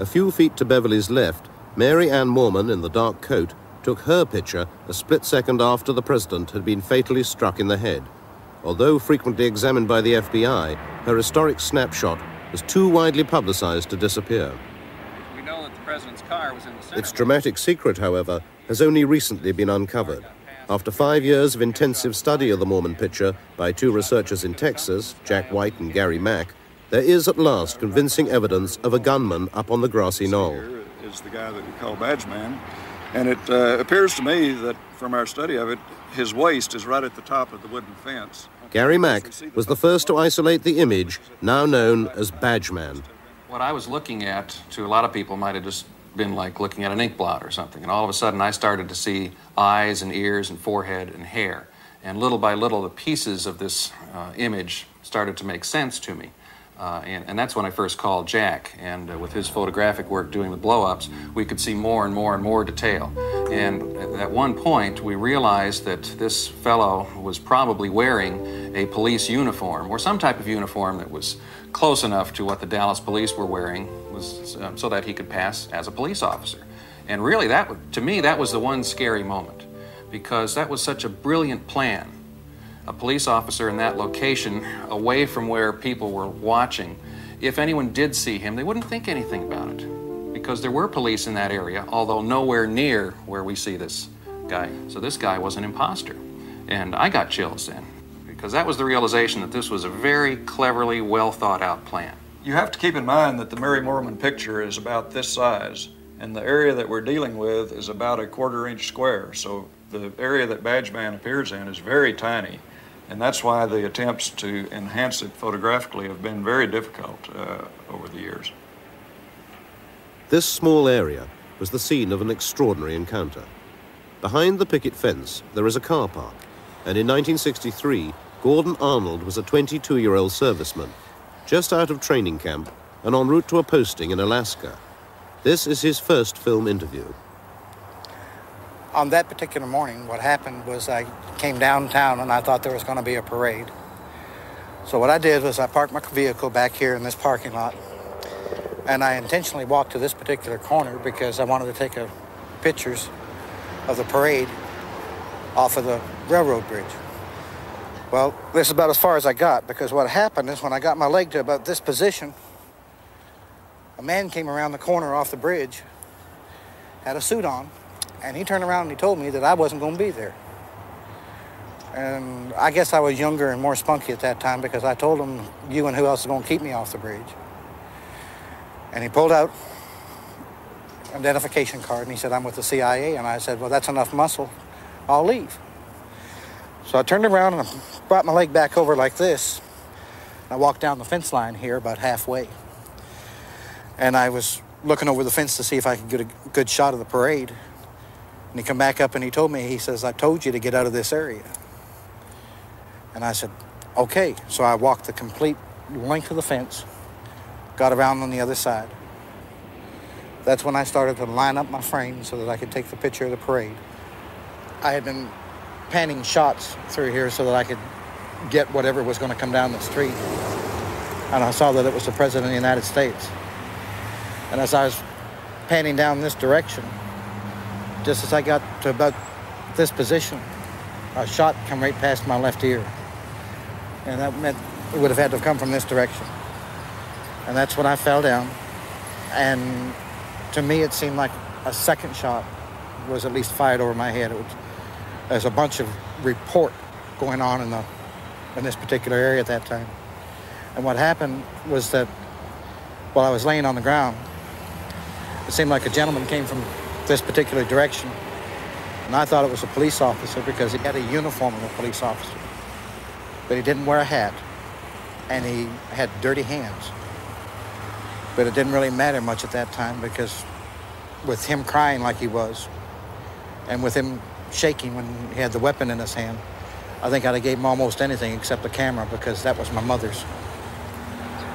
A few feet to Beverly's left, Mary Ann Moorman in the dark coat took her picture a split second after the president had been fatally struck in the head. Although frequently examined by the FBI, her historic snapshot was too widely publicized to disappear. We know that the president's car was in the center. Its dramatic secret, however, has only recently been uncovered. After five years of intensive study of the Moorman picture by two researchers in Texas, Jack White and Gary Mack, there is at last convincing evidence of a gunman up on the grassy knoll. Here is the guy that we call Badge Man, and it uh, appears to me that from our study of it, his waist is right at the top of the wooden fence. Gary Mack was the first to isolate the image, now known as Badgeman. What I was looking at, to a lot of people, might have just been like looking at an ink blot or something. And all of a sudden, I started to see eyes and ears and forehead and hair. And little by little, the pieces of this uh, image started to make sense to me. Uh, and, and, that's when I first called Jack. And uh, with his photographic work doing the blow ups, we could see more and more and more detail. And at one point, we realized that this fellow was probably wearing a police uniform or some type of uniform that was close enough to what the Dallas police were wearing was, uh, so that he could pass as a police officer. And really, that to me, that was the one scary moment because that was such a brilliant plan a police officer in that location away from where people were watching, if anyone did see him, they wouldn't think anything about it because there were police in that area, although nowhere near where we see this guy. So this guy was an imposter. And I got chills then because that was the realization that this was a very cleverly, well thought out plan. You have to keep in mind that the Mary Moorman picture is about this size, and the area that we're dealing with is about a quarter inch square. So the area that Badge Man appears in is very tiny. And that's why the attempts to enhance it photographically have been very difficult uh, over the years. This small area was the scene of an extraordinary encounter. Behind the picket fence, there is a car park, and in 1963, Gordon Arnold was a 22-year-old serviceman, just out of training camp and en route to a posting in Alaska. This is his first film interview on that particular morning, what happened was I came downtown and I thought there was going to be a parade. So what I did was I parked my vehicle back here in this parking lot, and I intentionally walked to this particular corner because I wanted to take a, pictures of the parade off of the railroad bridge. Well, this is about as far as I got because what happened is when I got my leg to about this position, a man came around the corner off the bridge, had a suit on, and he turned around and he told me that I wasn't going to be there. And I guess I was younger and more spunky at that time because I told him, you and who else is going to keep me off the bridge? And he pulled out identification card and he said, I'm with the CIA. And I said, well, that's enough muscle. I'll leave. So I turned around and I brought my leg back over like this. I walked down the fence line here about halfway. And I was looking over the fence to see if I could get a good shot of the parade. And he come back up and he told me, he says, I told you to get out of this area. And I said, okay. So I walked the complete length of the fence, got around on the other side. That's when I started to line up my frame so that I could take the picture of the parade. I had been panning shots through here so that I could get whatever was going to come down the street. And I saw that it was the President of the United States. And as I was panning down this direction, just as I got to about this position, a shot come right past my left ear. And that meant it would have had to come from this direction. And that's when I fell down. And to me, it seemed like a second shot was at least fired over my head. It was, there's a bunch of report going on in the in this particular area at that time. And what happened was that while I was laying on the ground, it seemed like a gentleman came from this particular direction. And I thought it was a police officer because he had a uniform of a police officer. But he didn't wear a hat. And he had dirty hands. But it didn't really matter much at that time because with him crying like he was, and with him shaking when he had the weapon in his hand, I think I'd have gave him almost anything except the camera because that was my mother's.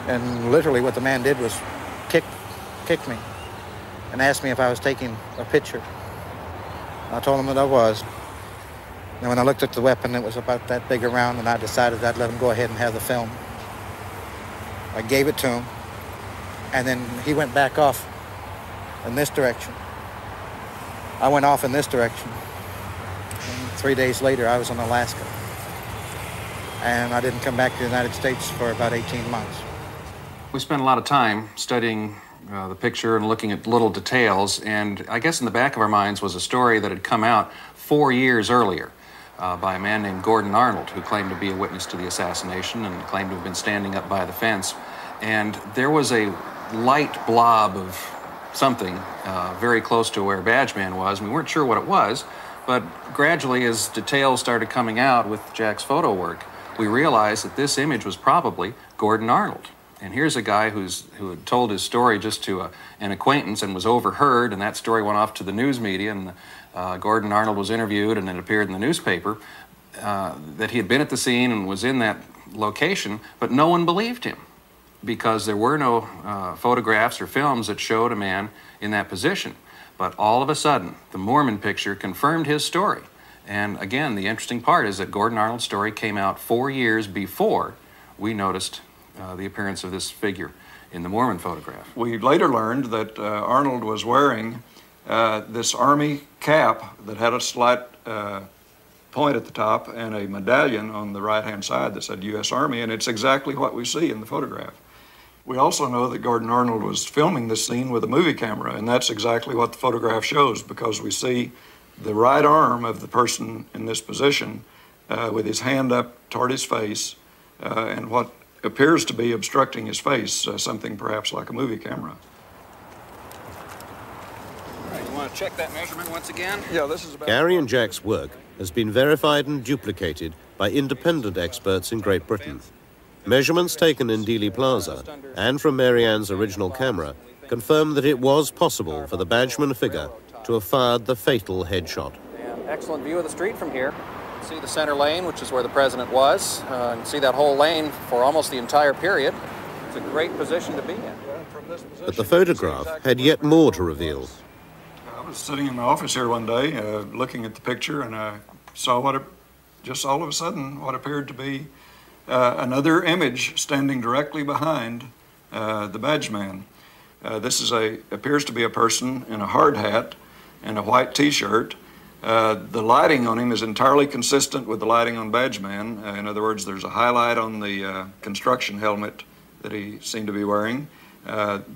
And literally what the man did was kick, kick me and asked me if I was taking a picture. I told him that I was. And when I looked at the weapon, it was about that big around, and I decided I'd let him go ahead and have the film. I gave it to him, and then he went back off in this direction. I went off in this direction. And three days later, I was in Alaska. And I didn't come back to the United States for about 18 months. We spent a lot of time studying uh, the picture and looking at little details, and I guess in the back of our minds was a story that had come out four years earlier uh, by a man named Gordon Arnold, who claimed to be a witness to the assassination and claimed to have been standing up by the fence. And there was a light blob of something uh, very close to where Badgeman was. We weren't sure what it was, but gradually, as details started coming out with Jack's photo work, we realized that this image was probably Gordon Arnold. And here's a guy who's, who had told his story just to a, an acquaintance and was overheard, and that story went off to the news media, and uh, Gordon Arnold was interviewed, and it appeared in the newspaper uh, that he had been at the scene and was in that location, but no one believed him because there were no uh, photographs or films that showed a man in that position. But all of a sudden, the Moorman picture confirmed his story. And again, the interesting part is that Gordon Arnold's story came out four years before we noticed uh, the appearance of this figure in the Moorman photograph. We later learned that uh, Arnold was wearing uh, this army cap that had a slight uh, point at the top and a medallion on the right hand side that said U.S. Army, and it's exactly what we see in the photograph. We also know that Gordon Arnold was filming this scene with a movie camera, and that's exactly what the photograph shows because we see the right arm of the person in this position uh, with his hand up toward his face uh, and what appears to be obstructing his face, uh, something perhaps like a movie camera. All right, you want to check that measurement once again? Yeah, this is about. Gary and Jack's work has been verified and duplicated by independent experts in Great Britain. Measurements taken in Dealey Plaza and from Mary Ann's original camera confirm that it was possible for the Badgeman figure to have fired the fatal headshot. And excellent view of the street from here. See the center lane, which is where the president was, uh, and see that whole lane for almost the entire period. It's a great position to be in. Position, But the photograph had yet more to reveal. I was sitting in the office here one day uh, looking at the picture, and I saw what, it, just all of a sudden, what appeared to be uh, another image standing directly behind uh, the badge man. Uh, this is a appears to be a person in a hard hat and a white T-shirt. Uh, the lighting on him is entirely consistent with the lighting on Badgeman. Uh, in other words, there's a highlight on the uh, construction helmet that he seemed to be wearing.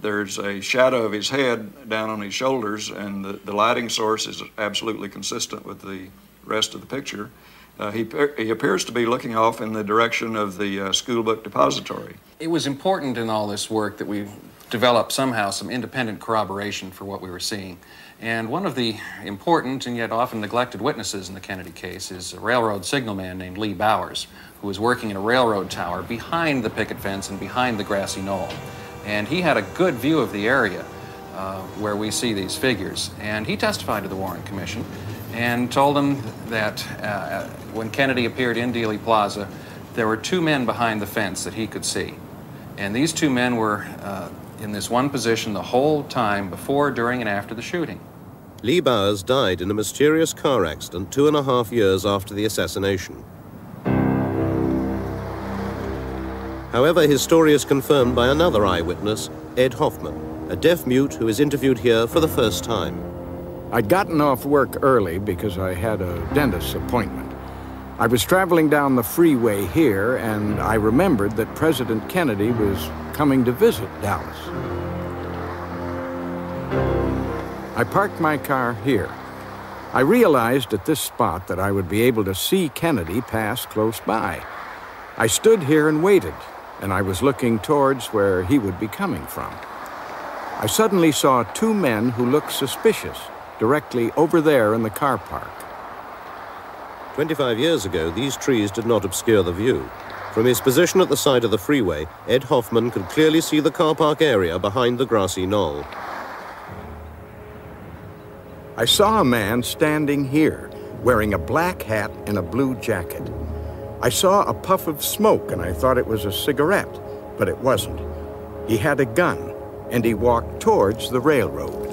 there's a shadow of his head down on his shoulders, and the, the lighting source is absolutely consistent with the rest of the picture. Uh, he, he appears to be looking off in the direction of the uh, school book depository. It was important in all this work that we develop somehow some independent corroboration for what we were seeing. And one of the important and yet often neglected witnesses in the Kennedy case is a railroad signalman named Lee Bowers, who was working in a railroad tower behind the picket fence and behind the grassy knoll. And he had a good view of the area uh, where we see these figures. And he testified to the Warren Commission and told them that uh, when Kennedy appeared in Dealey Plaza, there were two men behind the fence that he could see. And these two men were uh, in this one position the whole time before, during, and after the shooting. Lee Bowers died in a mysterious car accident two and a half years after the assassination. However, his story is confirmed by another eyewitness, Ed Hoffman, a deaf mute who is interviewed here for the first time. I'd gotten off work early because I had a dentist's appointment. I was traveling down the freeway here, and I remembered that President Kennedy was coming to visit Dallas. I parked my car here. I realized at this spot that I would be able to see Kennedy pass close by. I stood here and waited, and I was looking towards where he would be coming from. I suddenly saw two men who looked suspicious directly over there in the car park. 25 years ago, these trees did not obscure the view. From his position at the side of the freeway, Ed Hoffman could clearly see the car park area behind the grassy knoll. I saw a man standing here, wearing a black hat and a blue jacket. I saw a puff of smoke and I thought it was a cigarette, but it wasn't. He had a gun and he walked towards the railroad.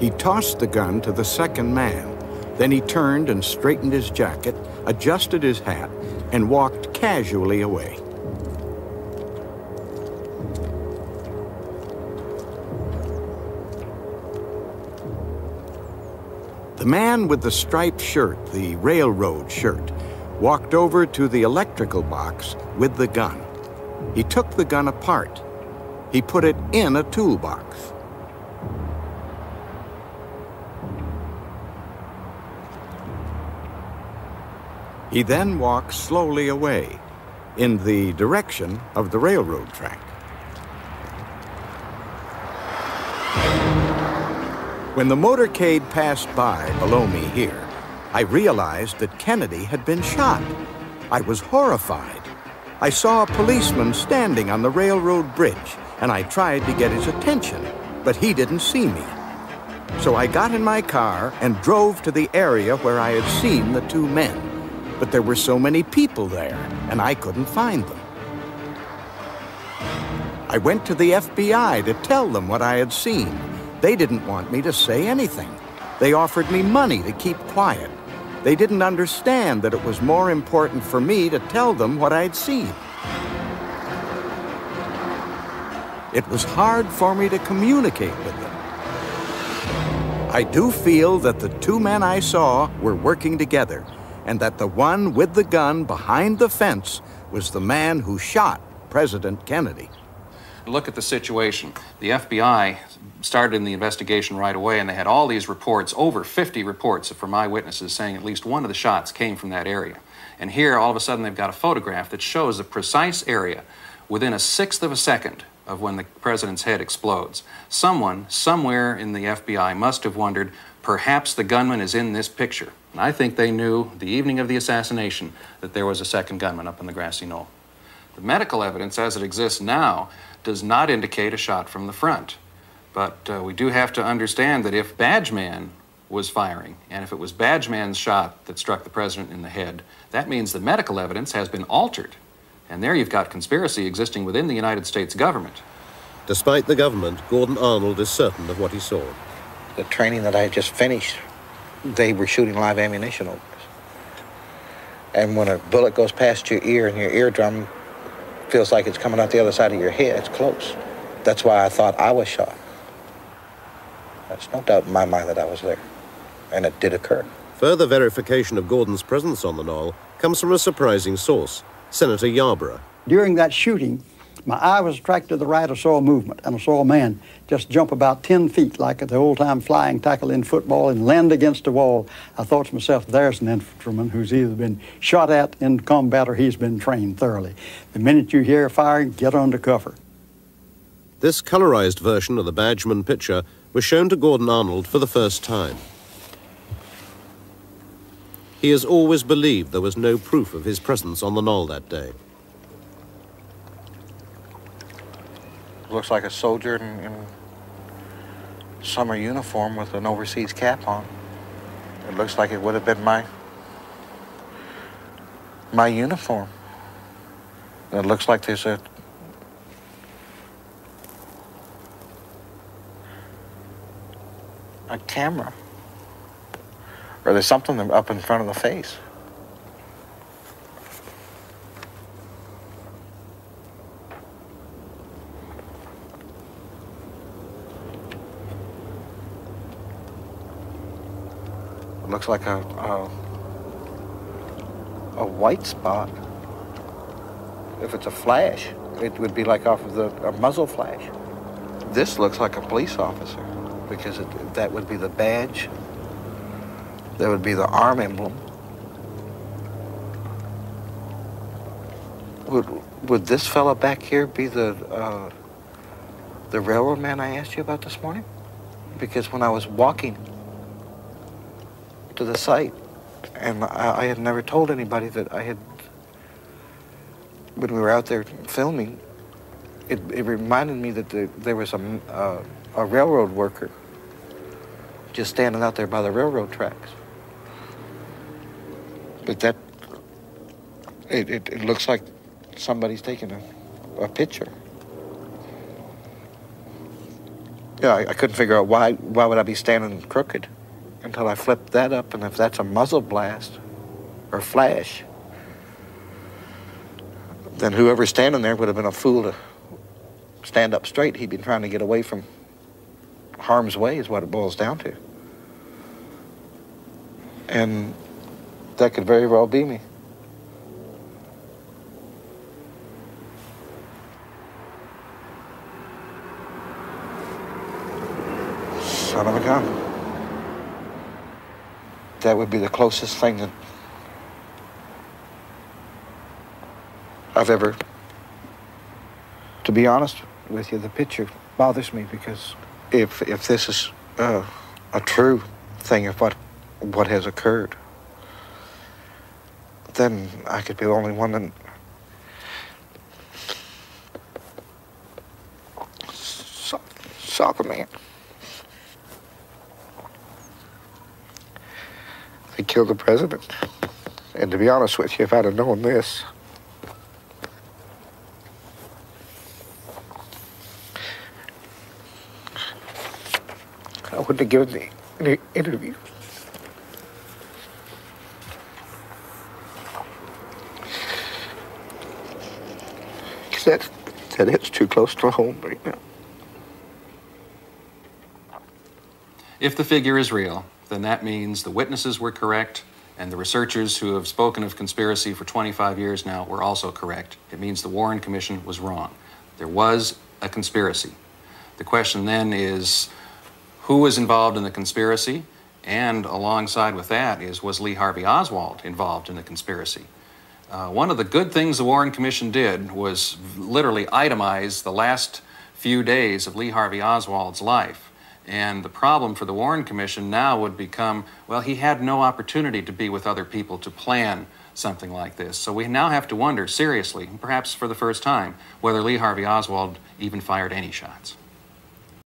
He tossed the gun to the second man. Then he turned and straightened his jacket, adjusted his hat, and walked casually away. The man with the striped shirt, the railroad shirt, walked over to the electrical box with the gun. He took the gun apart. He put it in a toolbox. He then walked slowly away in the direction of the railroad track. When the motorcade passed by below me here, I realized that Kennedy had been shot. I was horrified. I saw a policeman standing on the railroad bridge, and I tried to get his attention, but he didn't see me. So I got in my car and drove to the area where I had seen the two men but there were so many people there, and I couldn't find them. I went to the FBI to tell them what I had seen. They didn't want me to say anything. They offered me money to keep quiet. They didn't understand that it was more important for me to tell them what I'd seen. It was hard for me to communicate with them. I do feel that the two men I saw were working together and that the one with the gun behind the fence was the man who shot President Kennedy. Look at the situation. The FBI started in the investigation right away, and they had all these reports, over 50 reports from eyewitnesses saying at least one of the shots came from that area. And here, all of a sudden, they've got a photograph that shows the precise area within a sixth of a second of when the president's head explodes. Someone, somewhere in the FBI, must have wondered perhaps the gunman is in this picture. And I think they knew the evening of the assassination that there was a second gunman up on the grassy knoll. The medical evidence as it exists now does not indicate a shot from the front. But uh, we do have to understand that if Badgeman was firing, and if it was Badgeman's shot that struck the president in the head, that means the medical evidence has been altered. And there you've got conspiracy existing within the United States government. Despite the government, Gordon Arnold is certain of what he saw. The training that I had just finished they were shooting live ammunition over us. And when a bullet goes past your ear and your eardrum feels like it's coming out the other side of your head, it's close. That's why I thought I was shot. There's no doubt in my mind that I was there. And it did occur. Further verification of Gordon's presence on the knoll comes from a surprising source, Senator Yarborough. During that shooting, my eye was attracted to the right. I saw a movement, and I saw a man just jump about 10 feet like at the old time flying tackle in football and land against a wall. I thought to myself, there's an infantryman who's either been shot at in combat or he's been trained thoroughly. The minute you hear firing, get under cover. This colorized version of the Badgeman picture was shown to Gordon Arnold for the first time. He has always believed there was no proof of his presence on the knoll that day. Looks like a soldier in, in summer uniform with an overseas cap on. It looks like it would have been my my uniform. It looks like there's a a camera. Or there's something up in front of the face. Looks like a, a, a white spot. If it's a flash, it would be like off of the a muzzle flash. This looks like a police officer because it, that would be the badge. That would be the arm emblem. Would would this fella back here be the uh, the railroad man I asked you about this morning? Because when I was walking to the site. And I, I, had never told anybody that I had, when we were out there filming, it, it reminded me that the, there was a, uh, a railroad worker just standing out there by the railroad tracks. But that, it, it, it looks like somebody's taking a, a picture. Yeah, I, I couldn't figure out why, why would I be standing crooked? Until I flip that up, and if that's a muzzle blast or flash, then whoever's standing there would have been a fool to stand up straight. He'd been trying to get away from harm's way, is what it boils down to. And that could very well be me. Son of a gun. That would be the closest thing that I've ever. To be honest with you, the picture bothers me because if if this is uh, a true thing of what what has occurred, then I could be the only one that. Saw the man. Killed the president. And to be honest with you, if I'd have known this, I wouldn't have given the interview. Because that, that hits too close to home right now. If the figure is real, then that means the witnesses were correct and the researchers who have spoken of conspiracy for 25 years now were also correct. It means the Warren Commission was wrong. There was a conspiracy. The question then is who was involved in the conspiracy? And alongside with that is was Lee Harvey Oswald involved in the conspiracy? Uh, one of the good things the Warren Commission did was literally itemize the last few days of Lee Harvey Oswald's life. And the problem for the Warren Commission now would become well, he had no opportunity to be with other people to plan something like this. So we now have to wonder seriously, perhaps for the first time, whether Lee Harvey Oswald even fired any shots.